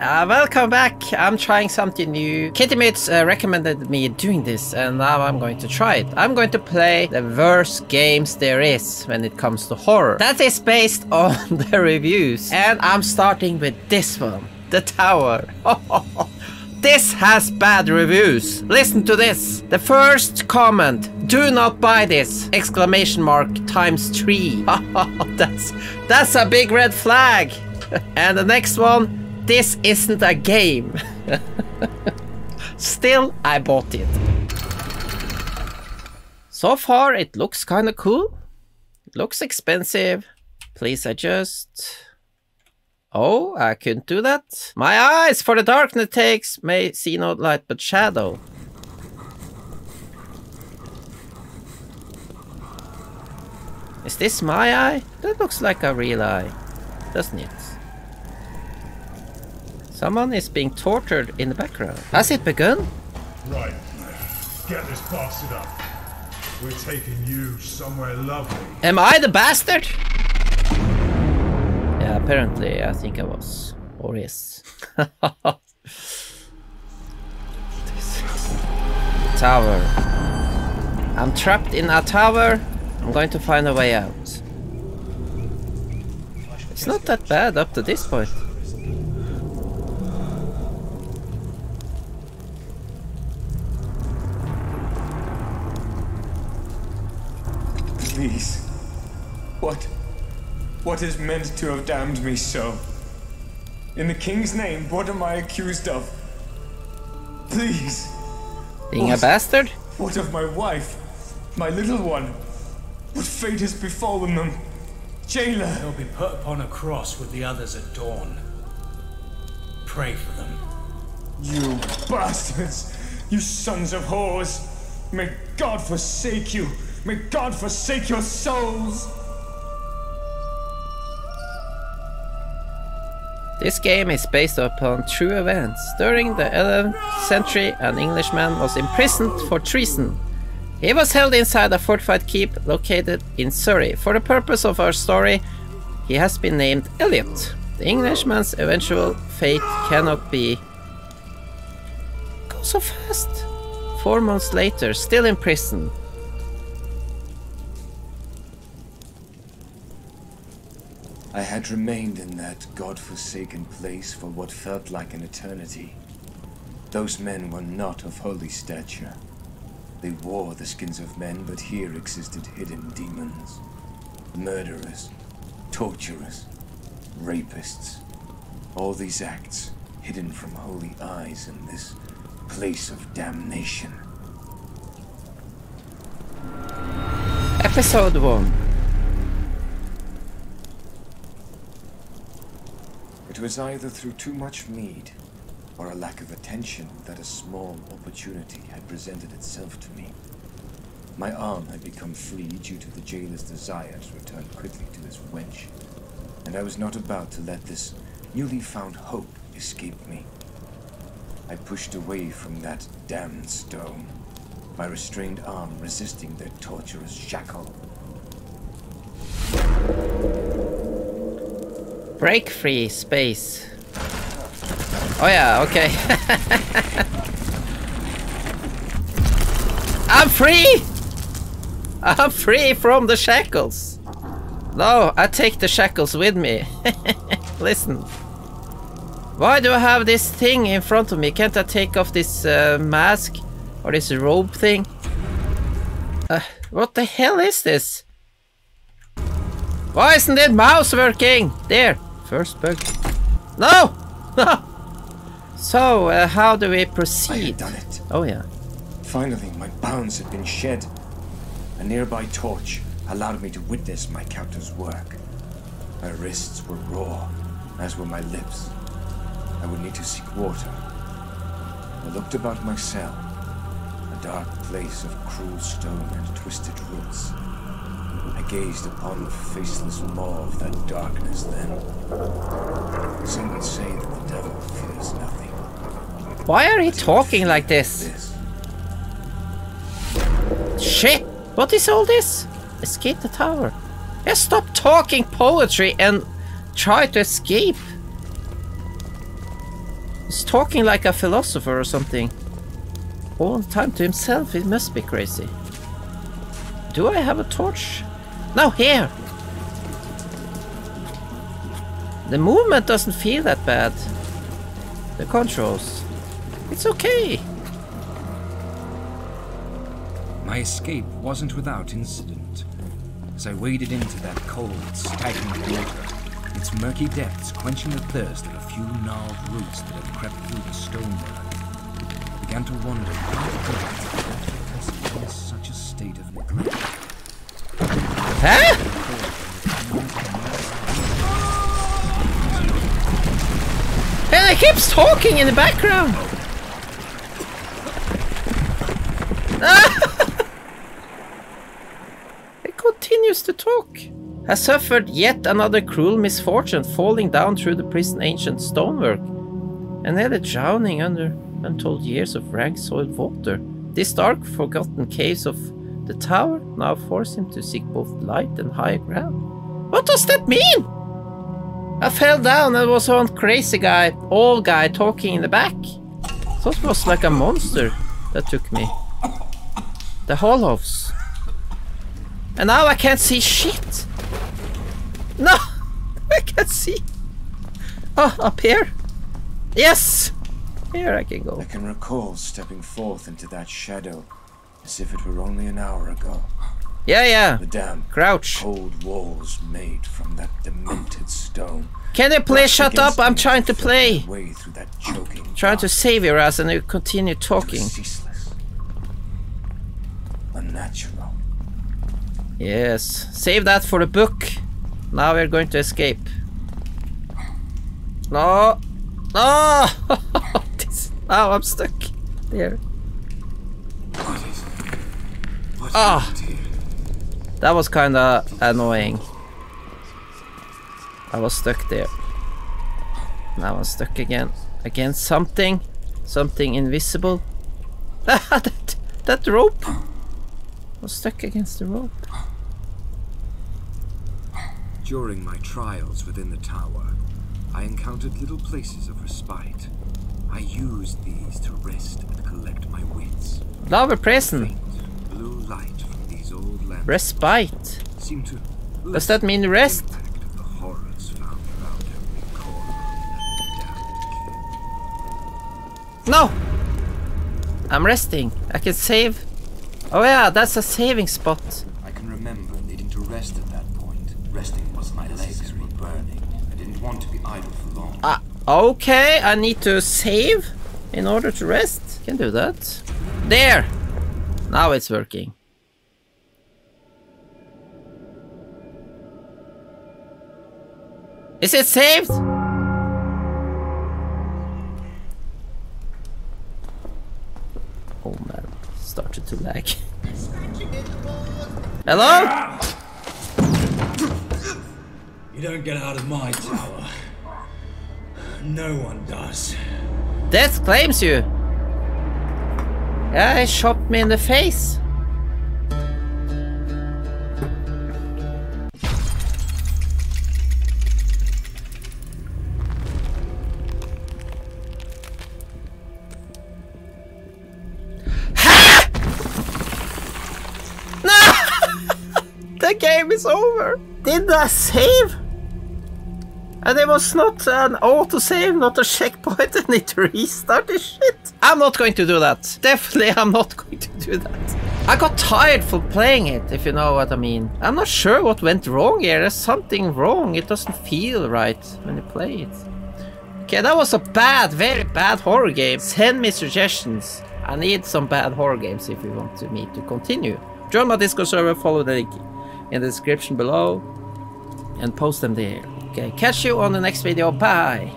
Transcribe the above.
Uh, welcome back. I'm trying something new. Kitty Mates uh, recommended me doing this and now I'm going to try it. I'm going to play the worst games there is when it comes to horror. That is based on the reviews. And I'm starting with this one. The Tower. this has bad reviews. Listen to this. The first comment. Do not buy this! Exclamation mark times three. that's, that's a big red flag. and the next one. This isn't a game. Still, I bought it. So far, it looks kinda cool. It looks expensive. Please adjust. Oh, I couldn't do that. My eyes for the darkness takes may see no light but shadow. Is this my eye? That looks like a real eye, doesn't it? Someone is being tortured in the background. Has it begun? Right. Get this bastard up. We're taking you somewhere lovely. Am I the bastard? Yeah, apparently I think I was. Or is. tower. I'm trapped in a tower. I'm going to find a way out. It's not that bad up to this point. What? What is meant to have damned me so? In the king's name, what am I accused of? Please. Being a bastard? What of my wife? My little one? What fate has befallen them? Jailer! They'll be put upon a cross with the others at dawn. Pray for them. You bastards! You sons of whores! May God forsake you! May God forsake your souls! This game is based upon true events. During the 11th century, an Englishman was imprisoned for treason. He was held inside a fortified keep located in Surrey. For the purpose of our story, he has been named Elliot. The Englishman's eventual fate cannot be... Go so fast! Four months later, still in prison. I had remained in that god-forsaken place for what felt like an eternity. Those men were not of holy stature. They wore the skins of men, but here existed hidden demons. Murderers, torturers, rapists. All these acts hidden from holy eyes in this place of damnation. Episode 1 was either through too much mead or a lack of attention that a small opportunity had presented itself to me. My arm had become free due to the jailer's desire to return quickly to his wench, and I was not about to let this newly found hope escape me. I pushed away from that damned stone, my restrained arm resisting their torturous shackle. Break free space. Oh yeah, okay. I'm free! I'm free from the shackles. No, I take the shackles with me. Listen. Why do I have this thing in front of me? Can't I take off this uh, mask? Or this robe thing? Uh, what the hell is this? Why isn't it mouse working? There. First bug. No! so, uh, how do we I proceed? had done it. Oh yeah. Finally, my bounds had been shed. A nearby torch allowed me to witness my captor's work. My wrists were raw, as were my lips. I would need to seek water. I looked about my cell, a dark place of cruel stone and twisted roots. I gazed upon the faceless maw of that darkness then. Some would say that the devil fears nothing. Why are he talking like this? Shit! What is all this? Escape the tower. Yeah, stop talking poetry and try to escape. He's talking like a philosopher or something. All the time to himself, he must be crazy. Do I have a torch? No, here! The movement doesn't feel that bad. The controls. It's okay. My escape wasn't without incident. As I waded into that cold, stagnant water, its murky depths quenching the thirst of a few gnarled roots that had crept through the stonework, I began to wonder how the why was in such a state of neglect. It keeps talking in the background. it continues to talk. Has suffered yet another cruel misfortune, falling down through the prison ancient stonework, and nearly drowning under untold years of rank soiled water. This dark, forgotten caves of the tower now force him to seek both light and higher ground. What does that mean? I fell down and was one crazy guy, old guy, talking in the back. Thought it was like a monster that took me. The hollows. And now I can't see shit. No, I can't see. Oh, up here. Yes, here I can go. I can recall stepping forth into that shadow as if it were only an hour ago. Yeah, yeah. The damp, Crouch. cold walls made from that demented stone. Can you please shut up? I'm trying to play. my Way through that choking Trying to save your ass and you continue talking. ceaseless. Unnatural. Yes. Save that for the book. Now we're going to escape. No. No. This- now I'm stuck. There. Ah. That was kinda annoying. I was stuck there. Now I'm stuck again. Against something. Something invisible. that, that rope. I was stuck against the rope. During my trials within the tower, I encountered little places of respite. I used these to rest and collect my wits. Lava prison. Faint blue light these old lanterns Respite. seemed to Does that mean rest? the impact of the horrors found around every corner of that damned No! I'm resting. I can save. Oh yeah, that's a saving spot. I can remember needing to rest at that point. Resting was my legs were burning. I didn't want to be idle for long. Ah, okay, I need to save in order to rest. Can do that. There! Now it's working. Is it saved? Oh man, started to lag. Hello? You don't get out of my tower. No one does. Death claims you. Yeah, he shot me in the face. Game is over. Did I save? And it was not an auto-save, not a checkpoint, and it restarted shit. I'm not going to do that. Definitely I'm not going to do that. I got tired from playing it, if you know what I mean. I'm not sure what went wrong here. There's something wrong. It doesn't feel right when you play it. Okay, that was a bad, very bad horror game. Send me suggestions. I need some bad horror games if you want me to continue. Join my Discord server, follow the link in the description below, and post them there. Okay, catch you on the next video. Bye!